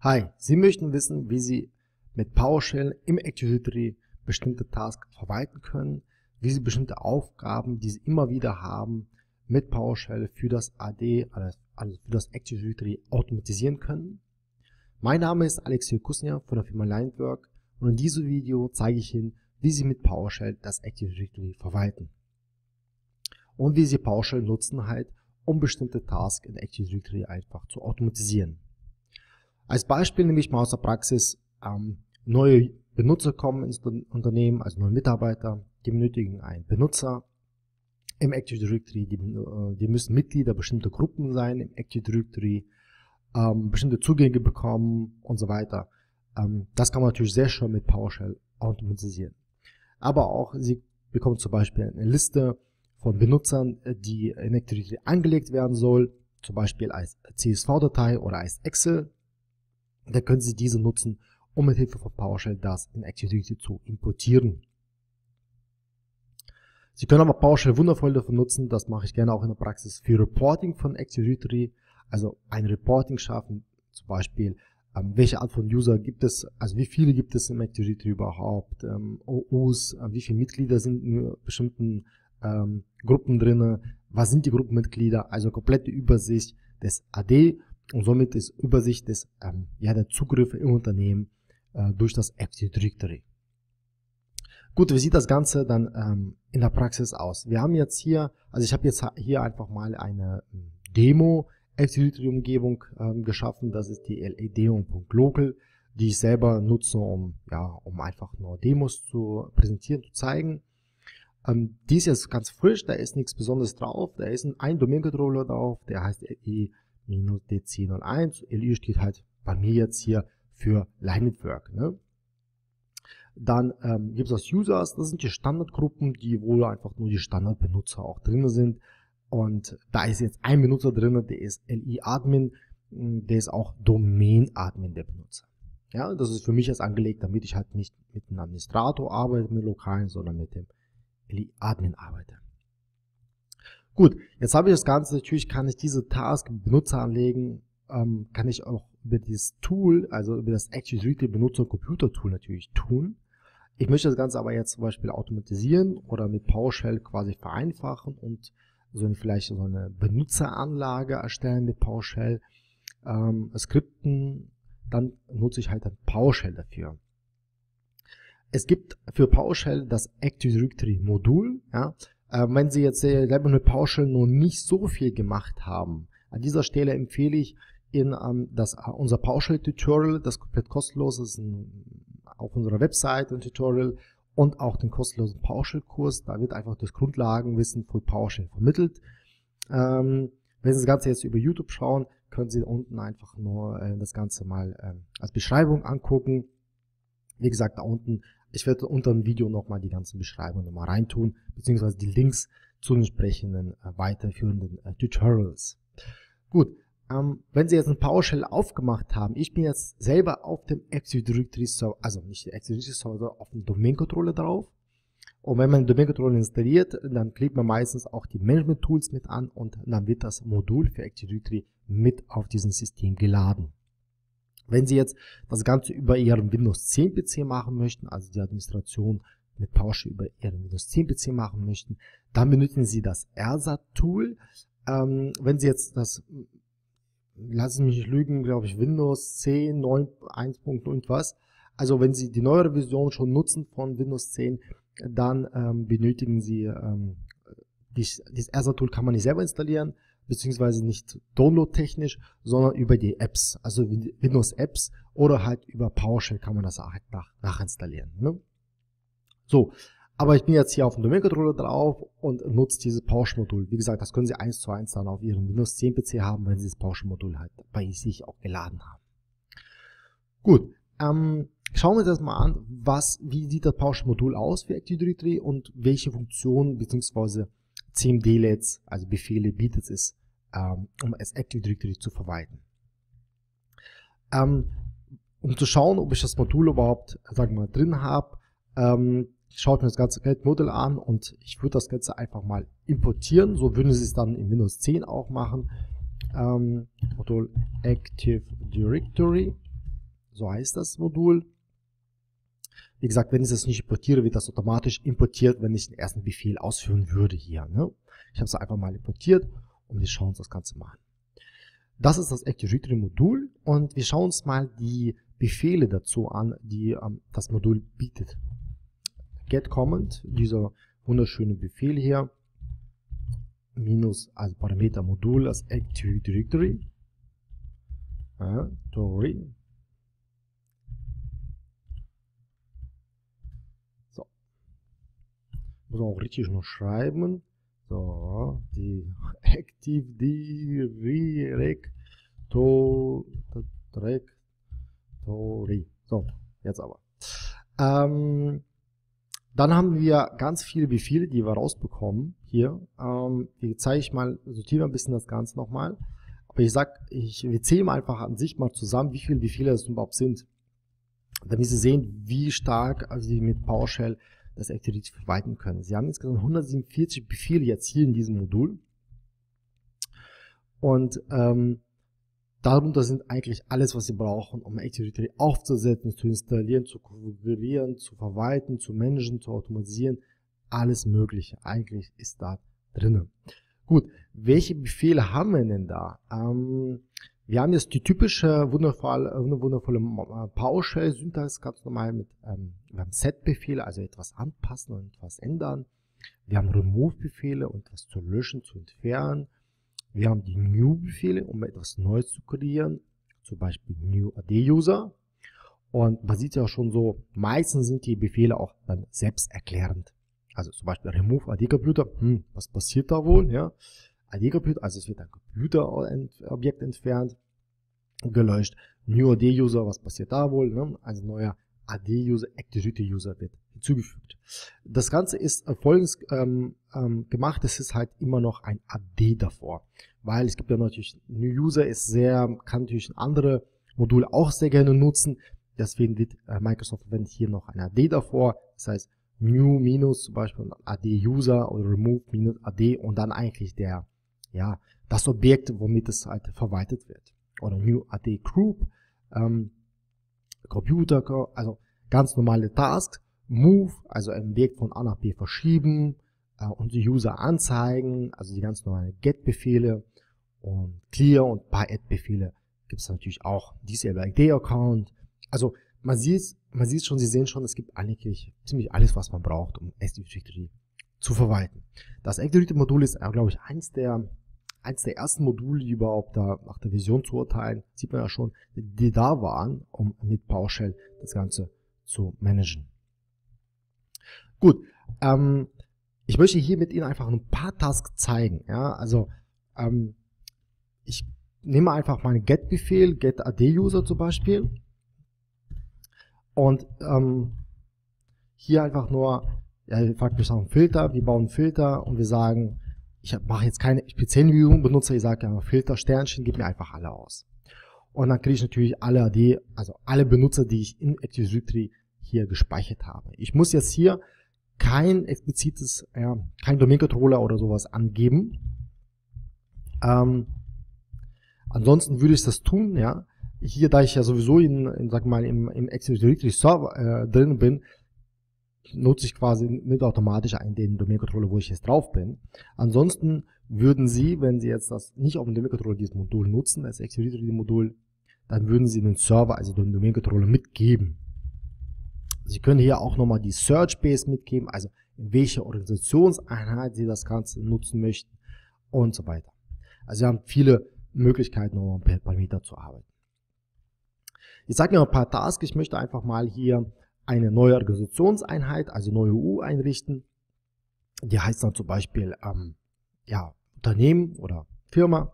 Hi, Sie möchten wissen, wie Sie mit PowerShell im Active Directory bestimmte Tasks verwalten können, wie Sie bestimmte Aufgaben, die Sie immer wieder haben, mit PowerShell für das AD, also für das Active Directory automatisieren können. Mein Name ist Alexei Kusnia von der Firma Linework und in diesem Video zeige ich Ihnen, wie Sie mit PowerShell das Active Directory verwalten. Und wie Sie PowerShell nutzen halt, um bestimmte Tasks in Active Directory einfach zu automatisieren. Als Beispiel nehme ich mal aus der Praxis, ähm, neue Benutzer kommen ins Unternehmen, also neue Mitarbeiter, die benötigen einen Benutzer im Active Directory, die, äh, die müssen Mitglieder bestimmter Gruppen sein im Active Directory, ähm, bestimmte Zugänge bekommen und so weiter. Ähm, das kann man natürlich sehr schön mit PowerShell automatisieren. Aber auch, Sie bekommen zum Beispiel eine Liste von Benutzern, äh, die in Active Directory angelegt werden soll, zum Beispiel als CSV-Datei oder als Excel dann können Sie diese nutzen, um mit Hilfe von PowerShell das in Active Directory zu importieren. Sie können aber PowerShell wundervoll dafür nutzen, das mache ich gerne auch in der Praxis, für Reporting von Active Directory, also ein Reporting schaffen, zum Beispiel, ähm, welche Art von User gibt es, also wie viele gibt es im Active Directory überhaupt, ähm, OUs, äh, wie viele Mitglieder sind in bestimmten ähm, Gruppen drin, was sind die Gruppenmitglieder, also komplette Übersicht des AD und somit ist Übersicht des, ähm, ja, der Zugriffe im Unternehmen äh, durch das Active Directory. Gut, wie sieht das Ganze dann ähm, in der Praxis aus? Wir haben jetzt hier, also ich habe jetzt hier einfach mal eine ähm, Demo Active Directory Umgebung ähm, geschaffen. Das ist die ledemo.local, die ich selber nutze, um, ja, um einfach nur Demos zu präsentieren, zu zeigen. Ähm, die ist jetzt ganz frisch, da ist nichts Besonderes drauf. Da ist ein, ein Domain-Controller drauf, der heißt die minus DC01. LI steht halt bei mir jetzt hier für Line Network. Ne? Dann ähm, gibt es das Users, das sind die Standardgruppen, die wohl einfach nur die Standardbenutzer auch drin sind. Und da ist jetzt ein Benutzer drin, der ist LI-Admin, hm, der ist auch Domain-Admin der Benutzer. Ja, das ist für mich jetzt angelegt, damit ich halt nicht mit einem Administrator arbeite, mit lokalen, sondern mit dem LI-Admin arbeite. Gut, jetzt habe ich das Ganze, natürlich kann ich diese Task Benutzer anlegen, ähm, kann ich auch über dieses Tool, also über das Active Directory Benutzer Computer Tool natürlich tun. Ich möchte das Ganze aber jetzt zum Beispiel automatisieren oder mit PowerShell quasi vereinfachen und so eine, vielleicht so eine Benutzeranlage erstellen mit PowerShell, ähm, Skripten, dann nutze ich halt ein PowerShell dafür. Es gibt für PowerShell das Active Directory Modul, ja, äh, wenn Sie jetzt äh, selber mit PowerShell noch nicht so viel gemacht haben, an dieser Stelle empfehle ich Ihnen ähm, das, äh, unser PowerShell-Tutorial, das komplett kostenlos ist, ein, auf unserer Website ein Tutorial und auch den kostenlosen PowerShell-Kurs. Da wird einfach das Grundlagenwissen von PowerShell vermittelt. Ähm, wenn Sie das Ganze jetzt über YouTube schauen, können Sie unten einfach nur äh, das Ganze mal äh, als Beschreibung angucken. Wie gesagt, da unten ich werde unter dem Video nochmal die ganzen Beschreibungen nochmal reintun, beziehungsweise die Links zu den entsprechenden äh, weiterführenden äh, Tutorials. Gut, ähm, wenn Sie jetzt ein PowerShell aufgemacht haben, ich bin jetzt selber auf dem Active Directory Server, also nicht der Active Directory Server, auf dem Domain Controller drauf. Und wenn man den Domain Controller installiert, dann klickt man meistens auch die Management Tools mit an und dann wird das Modul für Active Directory mit auf diesem System geladen. Wenn Sie jetzt das Ganze über Ihren Windows 10 PC machen möchten, also die Administration mit PowerShell über Ihren Windows 10 PC machen möchten, dann benötigen Sie das ERSA-Tool. Ähm, wenn Sie jetzt das, lassen Sie mich nicht lügen, glaube ich, Windows 10, 9, 1. irgendwas, also wenn Sie die neuere Version schon nutzen von Windows 10, dann ähm, benötigen Sie ähm, das ERSA-Tool kann man nicht selber installieren beziehungsweise nicht download-technisch, sondern über die Apps, also Windows-Apps oder halt über PowerShell kann man das auch halt nach, nachinstallieren. Ne? So, aber ich bin jetzt hier auf dem Domain-Controller drauf und nutze dieses PowerShell-Modul. Wie gesagt, das können Sie eins zu eins dann auf Ihrem Windows 10 PC haben, wenn Sie das PowerShell-Modul halt bei sich auch geladen haben. Gut, ähm, schauen wir uns das mal an, was, wie sieht das PowerShell-Modul aus für Active Directory und welche Funktionen beziehungsweise CMD-Lets, also Befehle, bietet es, um es Active Directory zu verwalten. Ähm, um zu schauen, ob ich das Modul überhaupt, sagen wir mal, drin habe, ähm, schaut mir das ganze Geldmodell an und ich würde das Ganze einfach mal importieren. So würden Sie es dann in Windows 10 auch machen. Ähm, Modul Active Directory so heißt das Modul. Wie gesagt, wenn ich das nicht importiere, wird das automatisch importiert, wenn ich den ersten Befehl ausführen würde hier. Ne? Ich habe es einfach mal importiert und wir schauen uns das Ganze mal an. Das ist das Active Modul und wir schauen uns mal die Befehle dazu an, die ähm, das Modul bietet. Get Command, dieser wunderschöne Befehl hier, minus als Parameter Modul als Active Directory, äh, Directory. So. Muss man auch richtig noch schreiben. So, die Active Directory. So, jetzt aber. Ähm, dann haben wir ganz viele Befehle, die wir rausbekommen hier. Ähm, die zeige ich mal, sortiere ein bisschen das Ganze nochmal. Aber ich sag, ich, wir zählen einfach an sich mal zusammen, wie viele Befehle das überhaupt sind. Damit Sie sehen, wie stark also Sie mit PowerShell das Activity verwalten können. Sie haben insgesamt 147 Befehle jetzt hier in diesem Modul. Und ähm, darunter sind eigentlich alles, was Sie brauchen, um Activity aufzusetzen, zu installieren, zu konfigurieren, zu verwalten, zu managen, zu automatisieren. Alles Mögliche eigentlich ist da drinnen. Gut, welche Befehle haben wir denn da? Ähm, wir haben jetzt die typische wundervolle, wundervolle äh, PowerShell-Syntax, ganz normal mit, ähm, wir haben Set-Befehle, also etwas anpassen und etwas ändern. Wir haben Remove-Befehle, um etwas zu löschen, zu entfernen. Wir haben die New-Befehle, um etwas Neues zu kreieren, zum Beispiel New AD-User. Und man sieht ja schon so, meistens sind die Befehle auch dann selbsterklärend. Also zum Beispiel Remove AD-Computer, hm, was passiert da wohl? Ja? AD-Computer, also es wird ein Computerobjekt entfernt, gelöscht. New AD-User, was passiert da wohl? Ne? Also neuer AD-User, Activity-User wird hinzugefügt. Das Ganze ist folgendes ähm, ähm, gemacht, es ist halt immer noch ein AD davor, weil es gibt ja natürlich, New User ist sehr, kann natürlich andere Module auch sehr gerne nutzen, deswegen wird äh, Microsoft verwendet hier noch ein AD davor, das heißt New minus zum Beispiel AD User oder Remove minus AD und dann eigentlich der ja, das Objekt, womit es halt verwaltet wird. Oder New AD Group, ähm, Computer, also ganz normale Tasks, Move, also ein Objekt von A nach B verschieben, äh, und die User anzeigen, also die ganz normalen Get-Befehle und Clear und PyAd-Befehle gibt es natürlich auch. Disable ID-Account. Also man sieht, man sieht schon, Sie sehen schon, es gibt eigentlich ziemlich alles, was man braucht, um S-Directory zu verwalten. Das Active-Modul ist, äh, glaube ich, eins der eins der ersten Module, die überhaupt da nach der Vision zu urteilen, sieht man ja schon, die da waren, um mit PowerShell das Ganze zu managen. Gut, ähm, ich möchte hier mit Ihnen einfach ein paar Tasks zeigen. Ja, also ähm, ich nehme einfach meinen Get-Befehl, Get AD-User zum Beispiel und ähm, hier einfach nur, ja, ich frage mich nach einem Filter, wir bauen einen Filter und wir sagen, ich mache jetzt keine speziellen Übungen, benutze, ich sage ja Filter, Sternchen, gib mir einfach alle aus. Und dann kriege ich natürlich alle AD, also alle Benutzer, die ich in Active Directory hier gespeichert habe. Ich muss jetzt hier kein explizites, ja, kein Domain-Controller oder sowas angeben. Ähm, ansonsten würde ich das tun, ja. Hier, da ich ja sowieso in, in sag mal, im, im Active Directory Server äh, drin bin, nutze ich quasi nicht automatisch einen den Domain-Controller, wo ich jetzt drauf bin. Ansonsten würden Sie, wenn Sie jetzt das nicht auf dem Domain-Controller dieses Modul nutzen, das Active Directory Modul, dann würden Sie den Server, also den Domain-Controller mitgeben. Sie können hier auch nochmal die Search Base mitgeben, also in welcher Organisationseinheit Sie das Ganze nutzen möchten und so weiter. Also Sie haben viele Möglichkeiten, um per Parameter zu arbeiten. Ich sage mir ein paar Tasks. Ich möchte einfach mal hier eine neue Organisationseinheit, also neue EU einrichten. Die heißt dann zum Beispiel ähm, ja, Unternehmen oder Firma.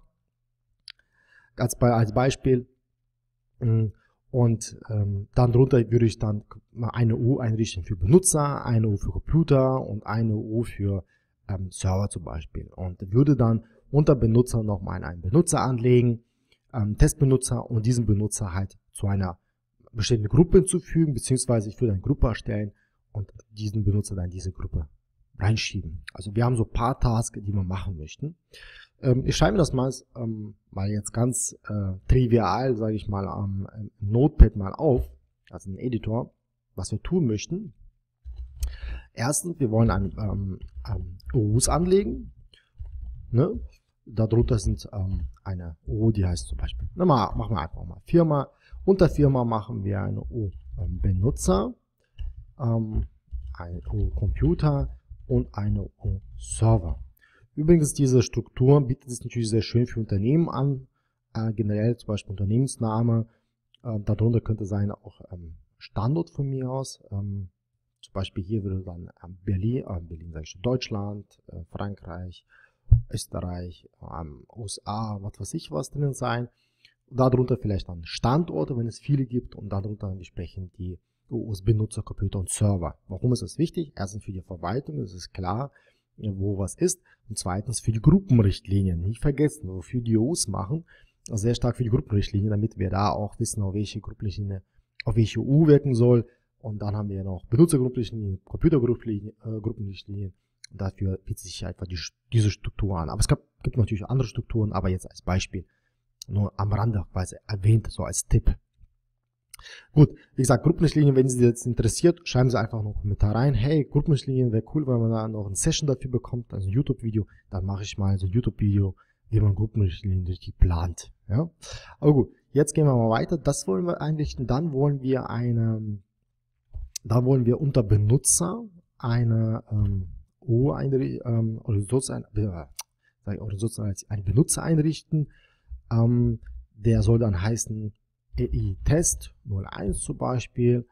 Ganz bei, als Beispiel. Hm, und ähm, dann drunter würde ich dann eine U einrichten für Benutzer, eine U für Computer und eine U für ähm, Server zum Beispiel. Und würde dann unter Benutzer nochmal einen Benutzer anlegen, ähm, Testbenutzer und diesen Benutzer halt zu einer bestimmten Gruppe hinzufügen, beziehungsweise ich würde eine Gruppe erstellen und diesen Benutzer dann in diese Gruppe reinschieben. Also wir haben so ein paar Tasks, die wir machen möchten. Ähm, ich schreibe mir das mal, ähm, mal jetzt ganz äh, trivial, sage ich mal, am ähm, Notepad mal auf, also ein Editor, was wir tun möchten. Erstens, wir wollen ein ähm, ähm, OUs anlegen. Ne? Darunter sind ähm, eine O, die heißt zum Beispiel, na, mal, machen wir einfach mal Firma. Unter Firma machen wir eine O ähm, eine O Computer und eine O Server. Übrigens, diese Struktur bietet sich natürlich sehr schön für Unternehmen an. Äh, generell zum Beispiel Unternehmensname. Äh, darunter könnte sein auch ähm, Standort von mir aus. Ähm, zum Beispiel hier würde dann ähm, Berlin, äh, Berlin sage ich schon, Deutschland, äh, Frankreich, Österreich, ähm, USA, was weiß ich was drin sein. Darunter vielleicht dann Standorte, wenn es viele gibt und darunter entsprechend die US-Benutzer, Computer und Server. Warum ist das wichtig? Erstens für die Verwaltung, das ist klar wo was ist. Und zweitens für die Gruppenrichtlinien. Nicht vergessen, wofür die OUs machen. Sehr stark für die Gruppenrichtlinie, damit wir da auch wissen, auf welche Gruppenrichtlinie, auf welche U wirken soll. Und dann haben wir noch Benutzergruppenrichtlinien, Computergruppenrichtlinien. Und dafür bietet sich einfach die, diese Struktur an. Aber es gab, gibt natürlich andere Strukturen, aber jetzt als Beispiel nur am Rande quasi erwähnt, so als Tipp. Gut, wie gesagt, Gruppenrichtlinien, wenn Sie jetzt interessiert, schreiben Sie einfach noch einen Kommentar rein. Hey, Gruppenrichtlinien wäre cool, weil man da noch ein Session dafür bekommt, also ein YouTube-Video. Dann mache ich mal so ein YouTube-Video, wie man Gruppenrichtlinien richtig plant. Ja? Aber gut, jetzt gehen wir mal weiter. Das wollen wir einrichten. Dann wollen wir eine, da wollen wir unter Benutzer eine ähm, O einrichten, ähm, oder sozusagen, äh, sozusagen einen Benutzer einrichten. Ähm, der soll dann heißen EI-Test 01 zum Beispiel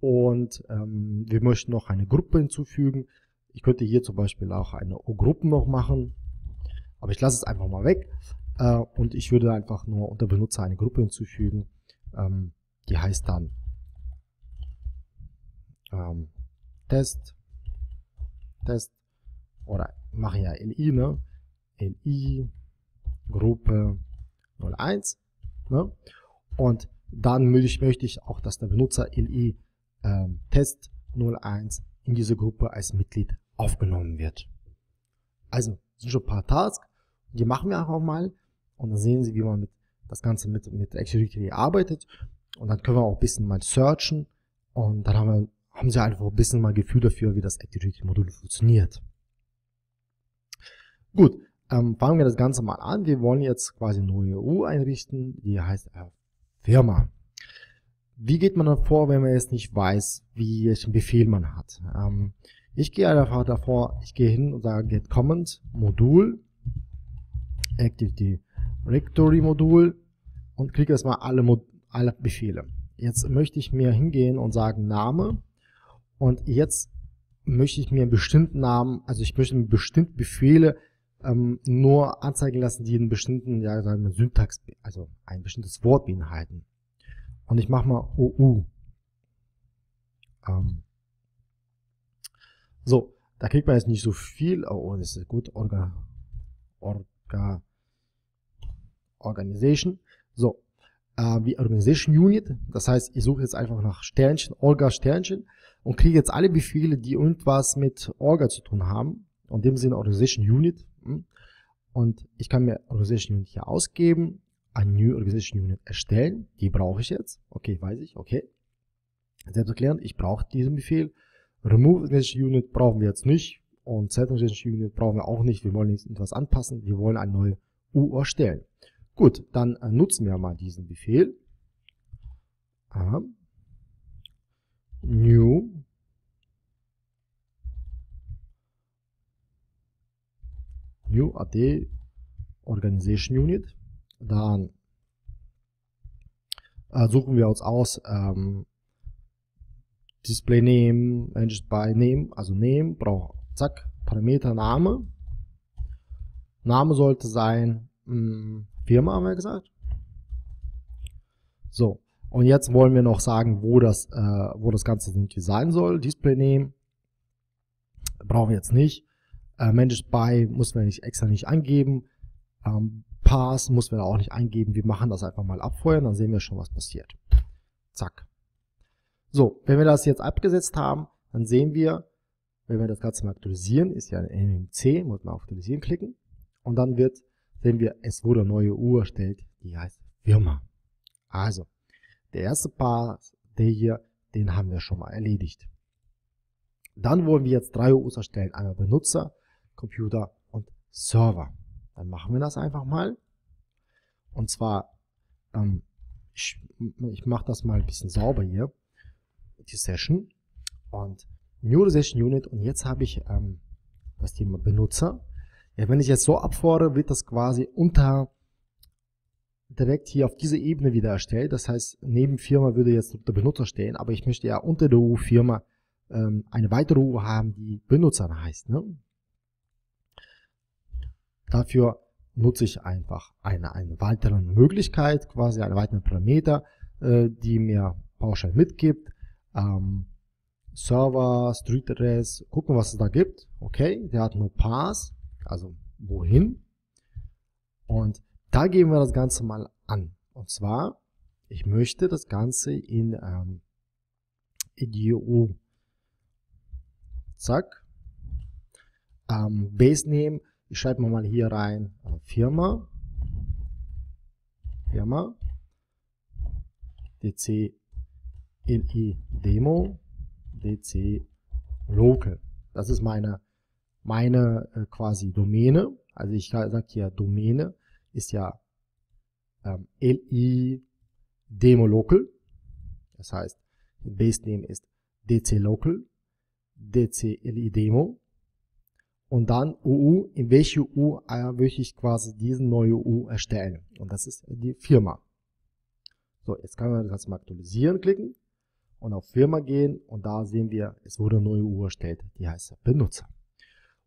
und ähm, wir möchten noch eine Gruppe hinzufügen. Ich könnte hier zum Beispiel auch eine O-Gruppe noch machen, aber ich lasse es einfach mal weg äh, und ich würde einfach nur unter Benutzer eine Gruppe hinzufügen, ähm, die heißt dann ähm, Test, Test oder mache ja LI, ne? LI Gruppe 01, ne? Und dann möchte ich auch, dass der Benutzer LI ähm, Test 01 in diese Gruppe als Mitglied aufgenommen wird. Also, sind schon ein paar Tasks, die machen wir auch mal und dann sehen Sie, wie man mit, das Ganze mit, mit Active arbeitet und dann können wir auch ein bisschen mal searchen und dann haben, wir, haben Sie einfach ein bisschen mal Gefühl dafür, wie das Active Modul funktioniert. Gut, ähm, fangen wir das Ganze mal an. Wir wollen jetzt quasi eine neue EU einrichten, die heißt äh, Firma. Wie geht man dann vor, wenn man jetzt nicht weiß, wie welchen Befehl man hat? Ähm, ich gehe einfach davor, ich gehe hin und sage get command Modul, Activity Directory Modul und klicke erstmal alle, alle Befehle. Jetzt möchte ich mir hingehen und sagen Name und jetzt möchte ich mir einen bestimmten Namen, also ich möchte mir bestimmte Befehle ähm, nur anzeigen lassen, die einen bestimmten, ja, sagen wir, Syntax, also ein bestimmtes Wort beinhalten. Und ich mache mal OU. Ähm, so, da kriegt man jetzt nicht so viel. Oh, das ist gut. Orga, Orga, Organization. So, äh, wie Organization Unit. Das heißt, ich suche jetzt einfach nach Sternchen, Orga Sternchen und kriege jetzt alle Befehle, die irgendwas mit Orga zu tun haben. Und dem Sinne Organization Unit? Und ich kann mir Organization Unit hier ausgeben, ein New Organization Unit erstellen. Die brauche ich jetzt. Okay, weiß ich. Okay. Selbst erklären, ich brauche diesen Befehl. Remove Organization Unit brauchen wir jetzt nicht. Und Set Organization Unit brauchen wir auch nicht. Wir wollen nicht etwas anpassen. Wir wollen eine neue U erstellen. Gut, dann äh, nutzen wir mal diesen Befehl. Aha. New AD Organization Unit. Dann äh, suchen wir uns aus ähm, Display Name, Managed by Name, also Name, braucht zack, Parameter Name. Name sollte sein mh, hm, Firma, haben wir gesagt. So, und jetzt wollen wir noch sagen, wo das, äh, wo das Ganze sein soll. Display Name brauchen wir jetzt nicht. Äh, Managed by muss man nicht extra nicht angeben. Ähm, Pass muss man auch nicht eingeben. Wir machen das einfach mal abfeuern, dann sehen wir schon, was passiert. Zack. So, wenn wir das jetzt abgesetzt haben, dann sehen wir, wenn wir das Ganze mal aktualisieren, ist ja ein MMC, muss man auf Aktualisieren klicken. Und dann wird sehen wir, es wurde eine neue Uhr erstellt, die heißt Firma. Also, der erste Part, der hier, den haben wir schon mal erledigt. Dann wollen wir jetzt drei URs erstellen. Einmal Benutzer, Computer und Server. Dann machen wir das einfach mal. Und zwar, ähm, ich, ich mache das mal ein bisschen sauber hier, die Session. Und New Session Unit. Und jetzt habe ich ähm, das Thema Benutzer. Ja, wenn ich jetzt so abfordere, wird das quasi unter direkt hier auf diese Ebene wieder erstellt. Das heißt, neben Firma würde jetzt der Benutzer stehen, aber ich möchte ja unter der U-Firma ähm, eine weitere U haben, die Benutzer heißt. Ne? Dafür nutze ich einfach eine, eine weitere Möglichkeit, quasi einen weiteren Parameter, äh, die mir PowerShell mitgibt. Ähm, Server, Street Address, gucken, was es da gibt. Okay, der hat nur Pass, also wohin. Und da geben wir das Ganze mal an. Und zwar, ich möchte das Ganze in ähm, IDEO. Zack. Ähm, Base Name, ich schreibe mal hier rein Firma. Firma. DC LI Demo. DC Local. Das ist meine, meine äh, quasi Domäne. Also ich sage hier Domäne ist ja ähm, li demo local. Das heißt, Base Name ist dc local, dc li demo. Und dann UU, in welche äh, möchte ich quasi diesen neue UU erstellen. Und das ist die Firma. So, jetzt kann man das mal aktualisieren klicken und auf Firma gehen und da sehen wir, es wurde eine neue UU erstellt, die heißt Benutzer.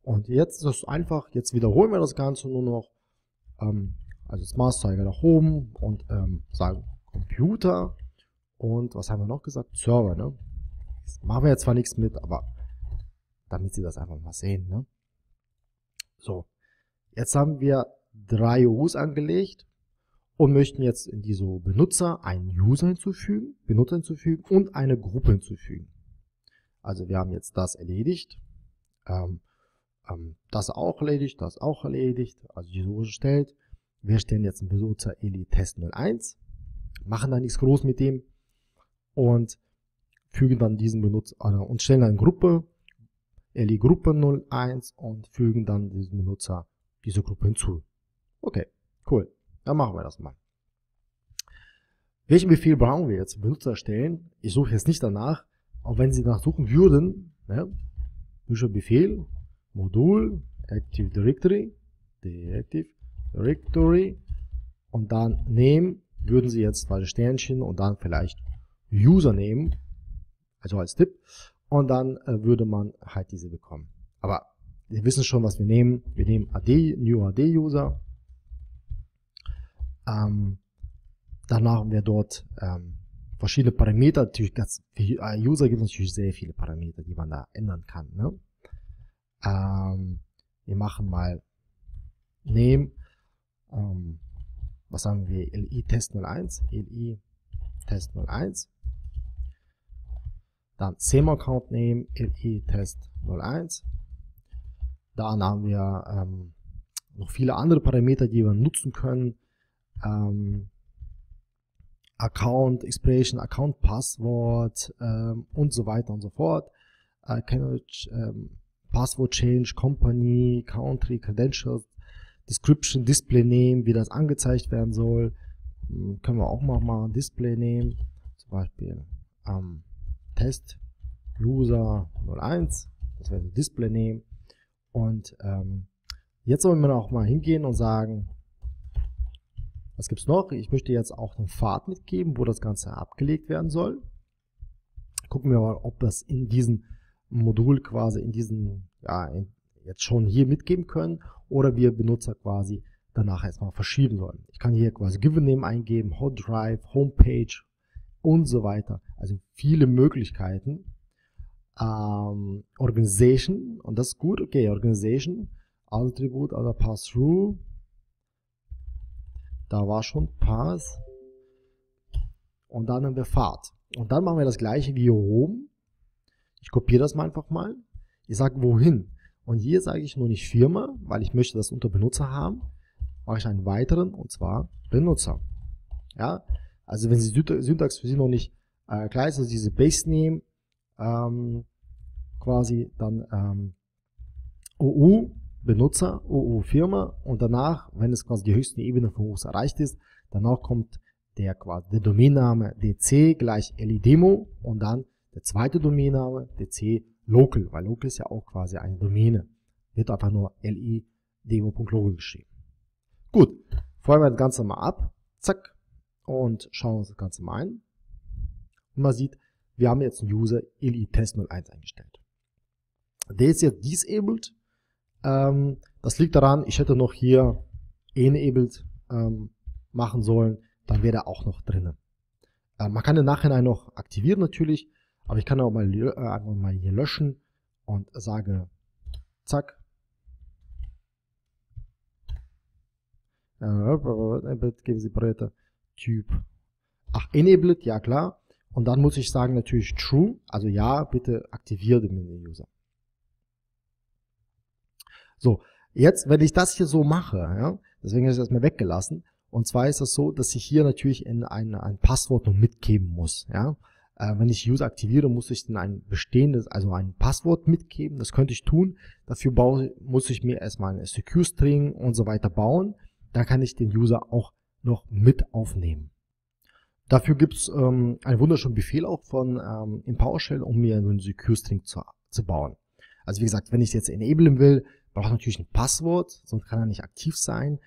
Und jetzt ist es einfach, jetzt wiederholen wir das Ganze nur noch ähm, also das Mauszeiger nach oben und ähm, sagen Computer und was haben wir noch gesagt? Server, ne? Das machen wir jetzt zwar nichts mit, aber damit Sie das einfach mal sehen, ne? So, jetzt haben wir drei Us angelegt und möchten jetzt in diese Benutzer einen User hinzufügen, Benutzer hinzufügen und eine Gruppe hinzufügen. Also wir haben jetzt das erledigt, ähm, ähm, das auch erledigt, das auch erledigt, also die Suche stellt. Wir stellen jetzt einen Benutzer Eli Test 01, machen da nichts groß mit dem und fügen dann diesen Benutzer äh, und stellen eine Gruppe Eli Gruppe 01 und fügen dann diesen Benutzer diese Gruppe hinzu. Okay, cool. Dann machen wir das mal. Welchen Befehl brauchen wir jetzt? Benutzer erstellen. Ich suche jetzt nicht danach, auch wenn Sie nachsuchen würden. Ne? Befehl, Modul, Active Directory, Directive Directory und dann Name würden Sie jetzt zwei Sternchen und dann vielleicht User nehmen, also als Tipp, und dann äh, würde man halt diese bekommen. Aber wir wissen schon, was wir nehmen. Wir nehmen AD, New AD User. Ähm, danach haben wir dort ähm, verschiedene Parameter. Natürlich ganz, für User gibt es natürlich sehr viele Parameter, die man da ändern kann. Ne? Ähm, wir machen mal Name ähm, was haben wir, li Test 01, li Test 01, dann Same Account Name, li Test 01, dann haben wir ähm, noch viele andere Parameter, die wir nutzen können, ähm, Account Expression, Account Passwort ähm, und so weiter und so fort. Äh, ähm, Passwort Change, Company, Country, Credentials, Description, Display Name, wie das angezeigt werden soll. Hm, können wir auch mal machen. Display Name, zum Beispiel ähm, Test User 01, das wäre Display Name. Und ähm, jetzt wollen wir auch mal hingehen und sagen, was gibt's noch? Ich möchte jetzt auch einen Pfad mitgeben, wo das Ganze abgelegt werden soll. Gucken wir mal, ob das in diesem Modul quasi in diesen, ja, in, jetzt schon hier mitgeben können oder wir Benutzer quasi danach erstmal verschieben sollen. Ich kann hier quasi Given Name eingeben, Hot Drive, Homepage und so weiter. Also viele Möglichkeiten. Ähm, Organization, und das ist gut, okay, Organization, Attribut oder Pass-Through. Da war schon Pass. Und dann haben wir Fahrt. Und dann machen wir das gleiche wie hier oben. Ich kopiere das mal einfach mal. Ich sage wohin. Und hier sage ich nur nicht Firma, weil ich möchte das unter Benutzer haben. mache ich einen weiteren und zwar Benutzer. Ja, also wenn die Syntax für Sie noch nicht äh, ist, also diese Base Name ähm, quasi dann ähm, OU Benutzer, OU Firma und danach, wenn es quasi die höchste Ebene von OUs erreicht ist, danach kommt der quasi der Domainname dc gleich lidemo und dann der zweite Domainname dc local, weil local ist ja auch quasi eine Domäne. Wird einfach nur lidemo.local geschrieben. Gut, feuern wir das Ganze mal ab. Zack. Und schauen uns das Ganze mal ein. Und man sieht, wir haben jetzt einen User li test 01 eingestellt. Der ist jetzt disabled. Ähm, das liegt daran, ich hätte noch hier enabled ähm, machen sollen, dann wäre er auch noch drinnen. Äh, man kann den Nachhinein noch aktivieren natürlich, aber ich kann auch mal, äh, mal hier löschen und sage, zack, geben Sie Breite, Typ, ach, enabled, ja klar, und dann muss ich sagen natürlich true, also ja, bitte aktiviere den Mini-User. So, jetzt, wenn ich das hier so mache, ja, deswegen habe ich das mal weggelassen, und zwar ist das so, dass ich hier natürlich in ein, ein Passwort noch mitgeben muss, ja. Äh, wenn ich User aktiviere, muss ich dann ein bestehendes, also ein Passwort mitgeben, das könnte ich tun. Dafür baue, muss ich mir erstmal eine Secure String und so weiter bauen. Da kann ich den User auch noch mit aufnehmen. Dafür gibt's ähm, einen wunderschönen Befehl auch von ähm, in PowerShell, um mir einen Secure String zu, zu bauen. Also wie gesagt, wenn ich es jetzt enablen will, brauche ich natürlich ein Passwort, sonst kann er nicht aktiv sein.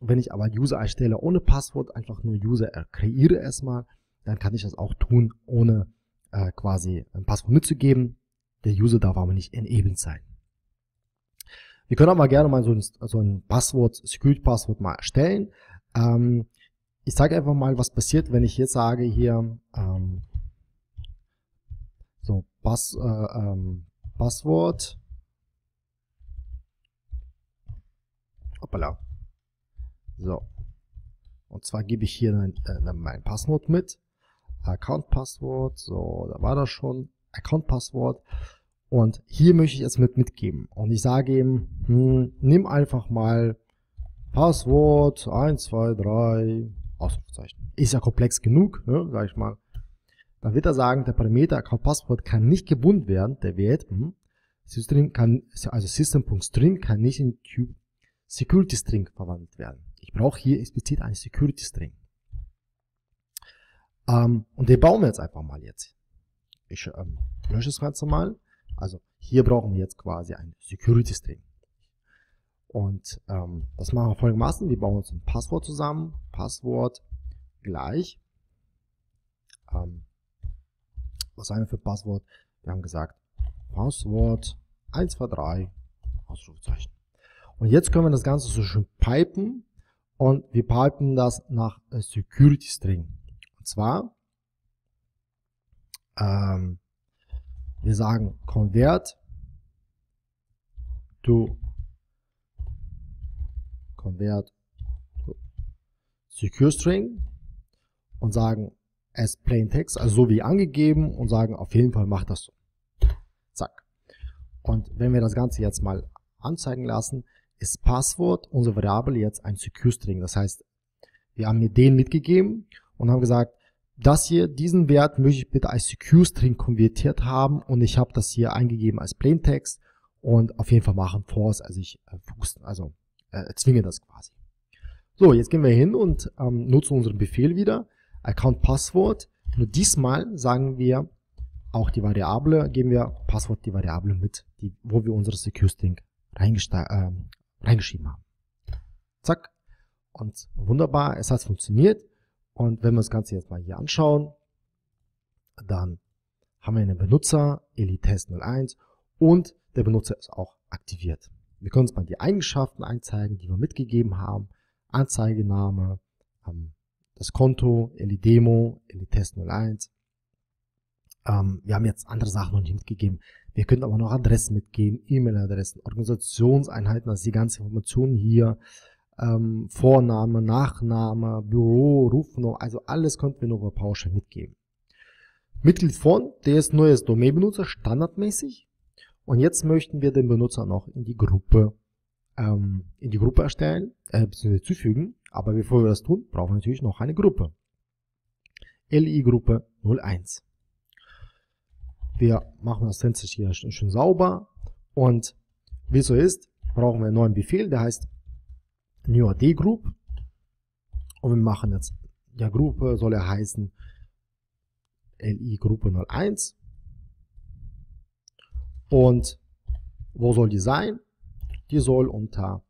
Wenn ich aber User erstelle ohne Passwort, einfach nur User kreiere erstmal, dann kann ich das auch tun, ohne äh, quasi ein Passwort mitzugeben. Der User darf aber nicht enabled sein. Wir können aber gerne mal so ein, so ein Passwort, Security-Passwort mal erstellen. Ähm, ich sage einfach mal, was passiert, wenn ich jetzt sage hier, ähm, so, Pass, äh, ähm, Passwort, hoppala, so, und zwar gebe ich hier ein, äh, mein Passwort mit, Account-Passwort, so, da war das schon, Account-Passwort, und hier möchte ich es mit mitgeben, und ich sage ihm, hm, nimm einfach mal Passwort. 1, 2, 3, Ausrufezeichen. Ist ja komplex genug, ne, sag ich mal. Dann wird er sagen, der Parameter Account Passwort kann nicht gebunden werden, der wird, hm, System kann, also System.string kann nicht in Typ Security String verwandelt werden. Ich brauche hier explizit eine Security String. Ähm, und den bauen wir jetzt einfach mal jetzt. Ich ähm, lösche das Ganze mal. Also hier brauchen wir jetzt quasi ein Security String. Und ähm, das machen wir folgendermaßen. Wir bauen uns ein Passwort zusammen. Passwort gleich. Ähm, was haben wir für Passwort? Wir haben gesagt, Passwort 123 Ausrufezeichen. Und jetzt können wir das Ganze so schön pipen und wir pipen das nach Security String. Und zwar, ähm, wir sagen convert to convert secure string und sagen as plain text, also so wie angegeben und sagen auf jeden Fall macht das so. Zack. Und wenn wir das Ganze jetzt mal anzeigen lassen, ist Passwort unsere Variable jetzt ein secure string. Das heißt, wir haben mir den mitgegeben und haben gesagt, das hier, diesen Wert möchte ich bitte als secure string konvertiert haben und ich habe das hier eingegeben als plain text und auf jeden Fall machen false, also ich äh, also äh, erzwinge das quasi. So, jetzt gehen wir hin und ähm, nutzen unseren Befehl wieder, Account Passwort. Nur diesmal sagen wir auch die Variable, geben wir Passwort die Variable mit, die, wo wir unsere Secure String äh, reingeschrieben haben. Zack. Und wunderbar, es hat funktioniert. Und wenn wir das Ganze jetzt mal hier anschauen, dann haben wir einen Benutzer, elitest 01 und der Benutzer ist auch aktiviert. Wir können uns mal die Eigenschaften einzeigen, die wir mitgegeben haben. Anzeigename, ähm, das Konto, Elidemo, Elitest 01. Ähm, wir haben jetzt andere Sachen noch nicht mitgegeben. Wir können aber noch Adressen mitgeben, E-Mail-Adressen, Organisationseinheiten, also die ganze Information hier, ähm, Vorname, Nachname, Büro, Rufnummer, also alles könnten wir noch über PowerShell mitgeben. Mitglied von, der ist neues Domain-Benutzer, standardmäßig. Und jetzt möchten wir den Benutzer noch in die Gruppe ähm, in die Gruppe erstellen, äh, bzw. zufügen. Aber bevor wir das tun, brauchen wir natürlich noch eine Gruppe. LI-Gruppe 01. Wir machen das Fenster hier schön sauber und wie so ist, brauchen wir einen neuen Befehl, der heißt new AD Group und wir machen jetzt, der Gruppe soll er heißen LI Gruppe 01 und wo soll die sein? Die soll unter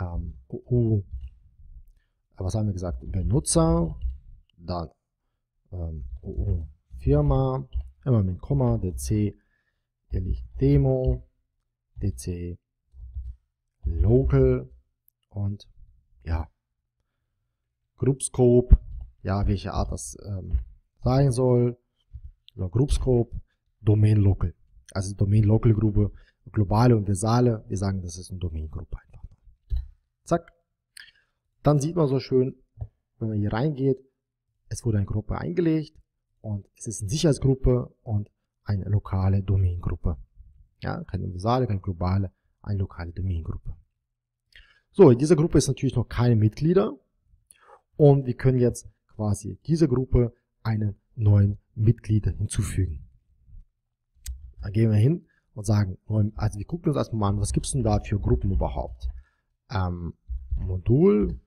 ähm, UU, was haben wir gesagt, Benutzer, dann ähm, UU Firma, immer mit Komma, dc ehrlich Demo, dc Local und ja, Group Scope, ja, welche Art das ähm, sein soll, oder Group Scope, Domain Local. Also Domain Local Gruppe, globale und versale, wir sagen, das ist eine Domain Gruppe einfach. Zack. Dann sieht man so schön, wenn man hier reingeht, es wurde eine Gruppe eingelegt und es ist eine Sicherheitsgruppe und eine lokale Domain-Gruppe. Ja, keine universale, keine globale, eine lokale Domain-Gruppe. So, in dieser Gruppe ist natürlich noch keine Mitglieder und wir können jetzt quasi dieser Gruppe einen neuen Mitglied hinzufügen. Da gehen wir hin und sagen, also wir gucken uns erstmal an, was gibt es denn da für Gruppen überhaupt? Ähm, Modul,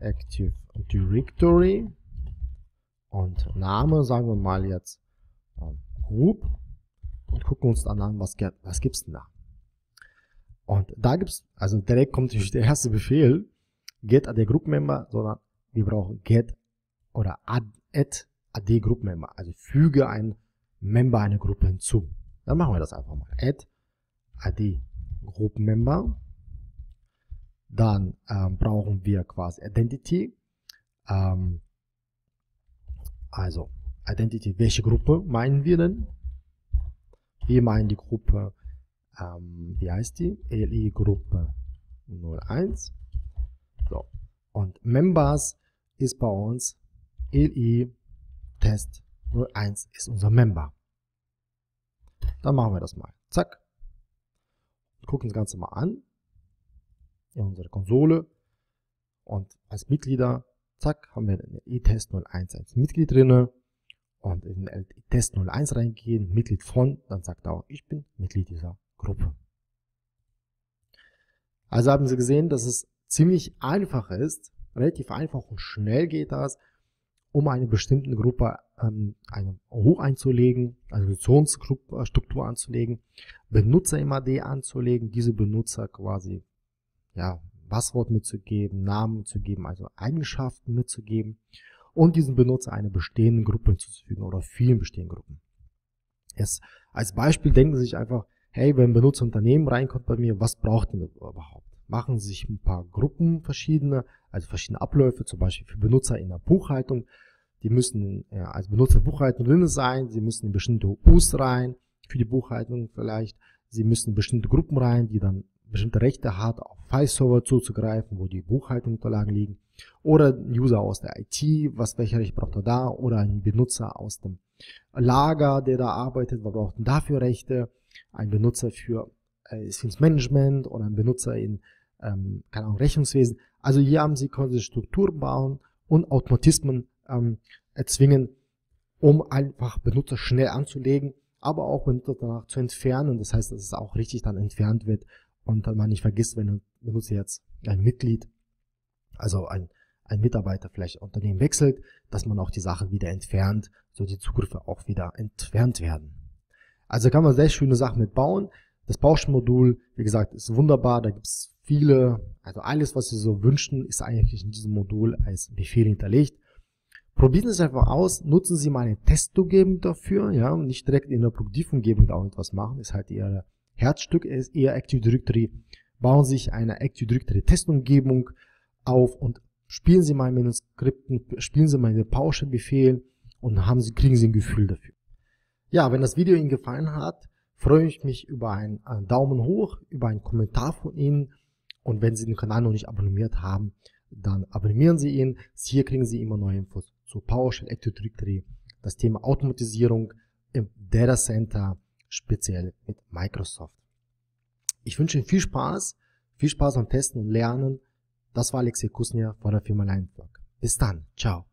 Active Directory und Name, sagen wir mal jetzt ähm, Group und gucken uns dann an, was, was gibt es denn da? Und da gibt es, also direkt kommt natürlich der erste Befehl, get AD Group Member, sondern wir brauchen get oder add, add AD Group Member, also füge ein Member einer Gruppe hinzu. Dann machen wir das einfach mal. Add AD Group Member. Dann ähm, brauchen wir quasi Identity. Ähm, also Identity, welche Gruppe meinen wir denn? Wir meinen die Gruppe, ähm, wie heißt die? LI Gruppe 01. So. Und Members ist bei uns LI Test 01 ist unser Member. Dann machen wir das mal. Zack. Gucken das Ganze mal an. In unsere Konsole. Und als Mitglieder, zack, haben wir den E-Test 01 als Mitglied drinne und in den Test 01 reingehen, Mitglied von, dann sagt er auch, ich bin Mitglied dieser Gruppe. Also haben Sie gesehen, dass es ziemlich einfach ist, relativ einfach und schnell geht das, um eine bestimmte Gruppe ähm, eine hoch einzulegen, also Positionsstruktur anzulegen, Benutzer im AD anzulegen, diese Benutzer quasi ja, Passwort mitzugeben, Namen zu geben, also Eigenschaften mitzugeben und diesem Benutzer eine bestehende Gruppe hinzuzufügen oder vielen bestehenden Gruppen. Jetzt als Beispiel denken Sie sich einfach, hey, wenn ein Benutzer Unternehmen reinkommt bei mir, was braucht denn überhaupt? Machen Sie sich ein paar Gruppen verschiedene, also verschiedene Abläufe, zum Beispiel für Benutzer in der Buchhaltung, die müssen ja, als Benutzer Buchhaltung drin sein, sie müssen in bestimmte Us rein, für die Buchhaltung vielleicht, sie müssen in bestimmte Gruppen rein, die dann bestimmte Rechte hat, auf File-Server zuzugreifen, wo die Buchhaltungsunterlagen liegen. Oder ein User aus der IT, was welcher Recht braucht er da? Oder ein Benutzer aus dem Lager, der da arbeitet, was braucht denn dafür Rechte? Ein Benutzer für äh, ins Management oder ein Benutzer in, ähm, keine Ahnung, Rechnungswesen. Also hier haben sie quasi Strukturen bauen und Automatismen ähm, erzwingen, um einfach Benutzer schnell anzulegen, aber auch Benutzer danach zu entfernen. Das heißt, dass es auch richtig dann entfernt wird und dann man nicht vergisst, wenn ein Benutzer jetzt ein Mitglied, also ein, ein Mitarbeiter vielleicht Unternehmen wechselt, dass man auch die Sachen wieder entfernt, so die Zugriffe auch wieder entfernt werden. Also kann man sehr schöne Sachen mitbauen. Das Bauschenmodul, wie gesagt, ist wunderbar. Da gibt es viele, also alles, was Sie so wünschen, ist eigentlich in diesem Modul als Befehl hinterlegt. Probieren Sie es einfach aus, nutzen Sie mal eine Testumgebung dafür, ja, und nicht direkt in der Produktivumgebung da irgendwas machen, ist halt Ihr Herzstück, ist eher Active Directory. Bauen Sie sich eine Active Directory Testumgebung auf und spielen Sie mal mit den Skripten, spielen Sie mal den PowerShell-Befehl und haben Sie, kriegen Sie ein Gefühl dafür. Ja, wenn das Video Ihnen gefallen hat, freue ich mich über einen, einen Daumen hoch, über einen Kommentar von Ihnen und wenn Sie den Kanal noch nicht abonniert haben, dann abonnieren Sie ihn. Hier kriegen Sie immer neue Infos zu PowerShell Active Directory, das Thema Automatisierung im Data Center, speziell mit Microsoft. Ich wünsche Ihnen viel Spaß, Viel Spaß beim Testen und Lernen. Das war Alexei Kusnia von der Firma Linework. Bis dann. Ciao.